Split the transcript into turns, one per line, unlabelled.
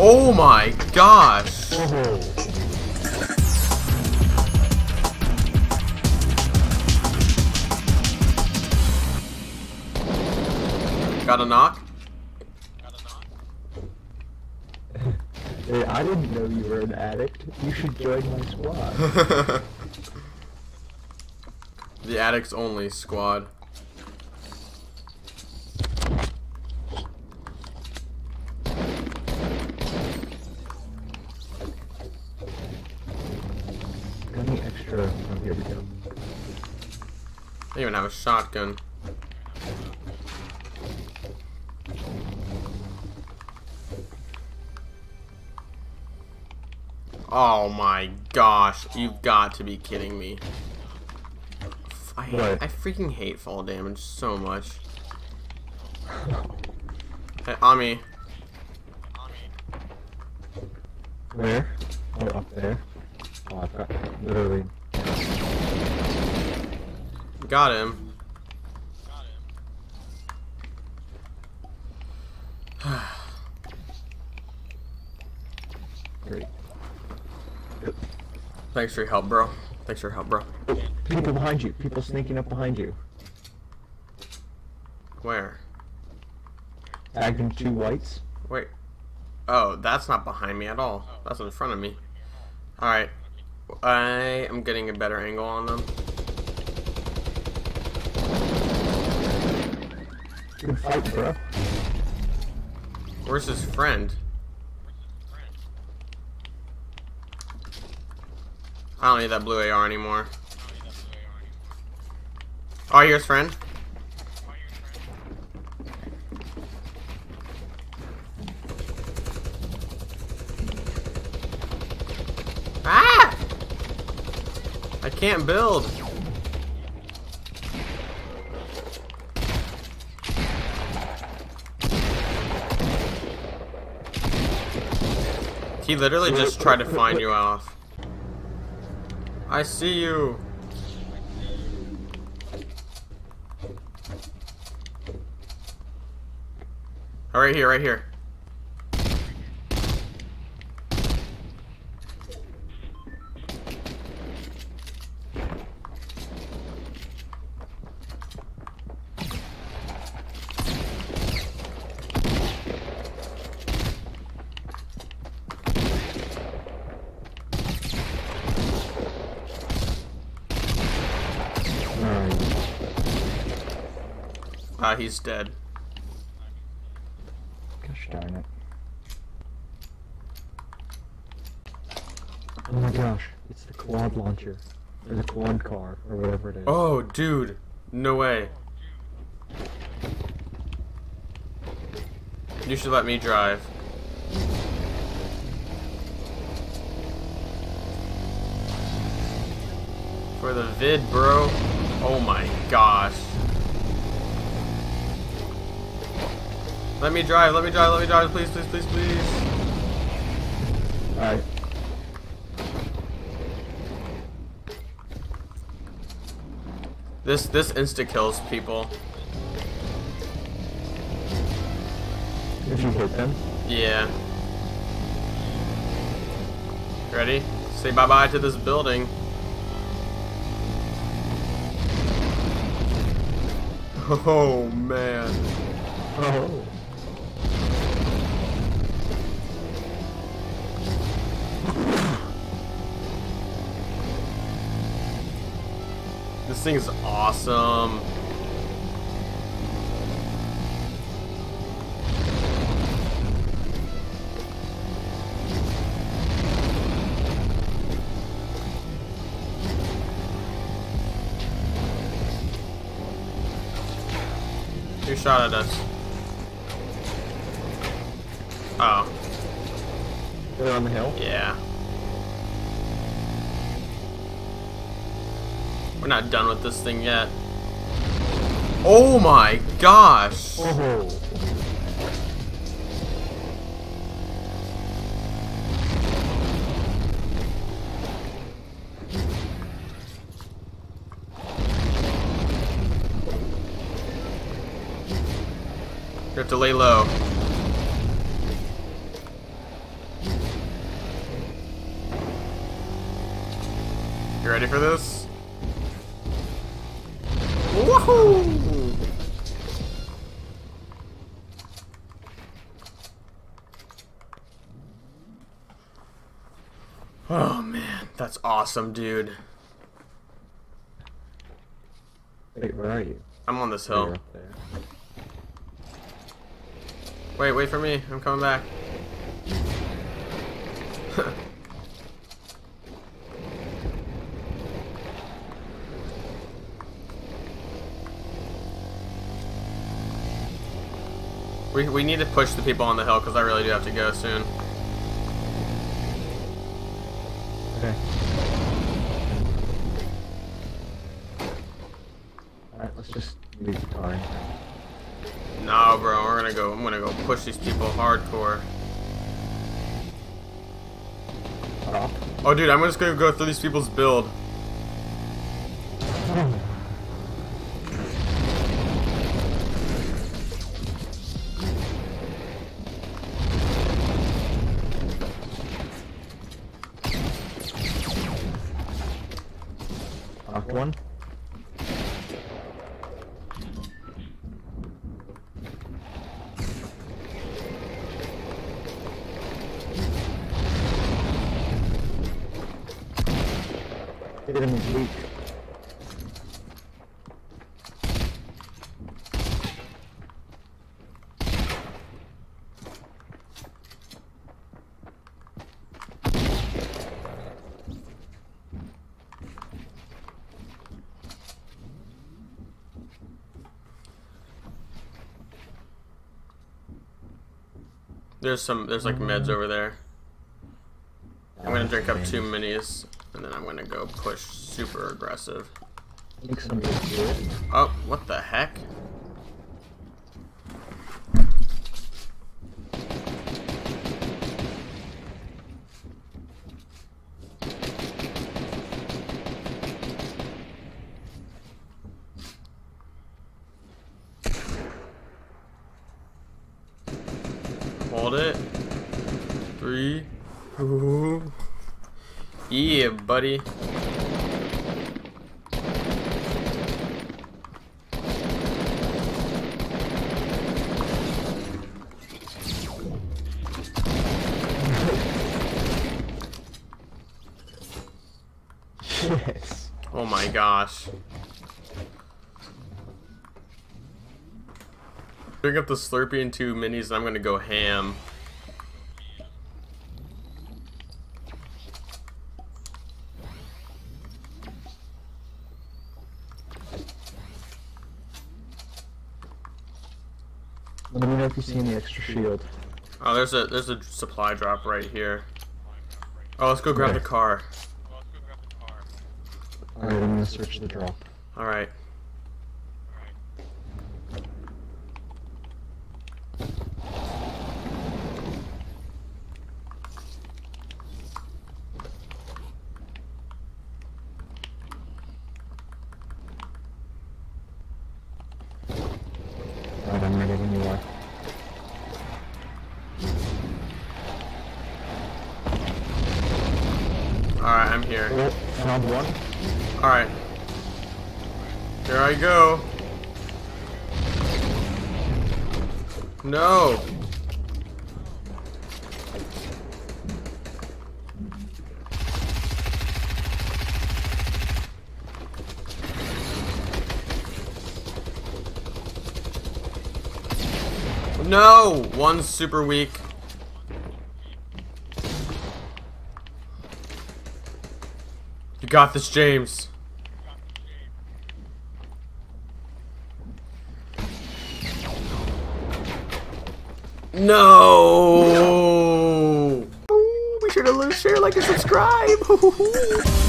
Oh my gosh! Got a knock?
Hey, I didn't know you were an addict. You should join my squad.
the addicts only squad.
Got any extra? Oh, here we go.
I even have a shotgun. Oh my gosh, you've got to be kidding me. I? I freaking hate fall damage so much. Hey, Ami,
Where? Oh, up there. Oh, I've got literally.
Got him.
Great.
Thanks for your help, bro. Thanks for your help, bro.
People behind you. People sneaking up behind you.
Where?
Tagged in two whites.
Wait. Oh, that's not behind me at all. That's in front of me. Alright. I am getting a better angle on them.
Good fight, bro.
Where's his friend? I don't need that blue AR anymore. Oh, here's friend. Ah! I can't build. He literally just tried to find you off. I see you. Oh, right here, right here.
Alright.
Ah, he's dead.
Gosh darn it. Oh my gosh, it's the quad launcher. Or the quad car, or whatever it is.
Oh, dude. No way. You should let me drive. For the vid, bro. Oh my gosh. Let me drive, let me drive, let me drive, please, please, please, please.
Alright.
This this insta kills people.
If you hit them.
Yeah. Ready? Say bye bye to this building. Oh man.
Oh.
This thing is awesome. Who shot at us? Oh,
They're on the hill.
yeah. We're not done with this thing yet. Oh my gosh!
Oh.
You have to lay low. You ready for this? Oh man, that's awesome, dude.
Wait, where are you?
I'm on this hill. Wait, wait for me. I'm coming back. we, we need to push the people on the hill because I really do have to go soon.
Okay. Alright, let's just leave the car.
No, bro, we're gonna go. I'm gonna go push these people hardcore. Oh, dude, I'm just gonna go through these people's build.
Him in.
There's some. There's like meds over there. I'm gonna drink up two minis, gonna go push super aggressive.
I think somebody's do it.
Oh, what the heck? Hold it. Three. Ooh. Yeah, buddy.
Yes.
Oh my gosh. Bring up the Slurpee and two minis, and I'm gonna go ham.
Let me know if you see any extra shield.
Oh, there's a there's a supply drop right here. Oh, let's go grab
Okay.
the car.
Alright, I'm gonna search the drop.
All right.
Alright, I'm ready when you are.
All right, I'm here.
Found one.
All right. Here I go. No. No! One's super weak. You got this, James. No! Be sure to share, like, and subscribe.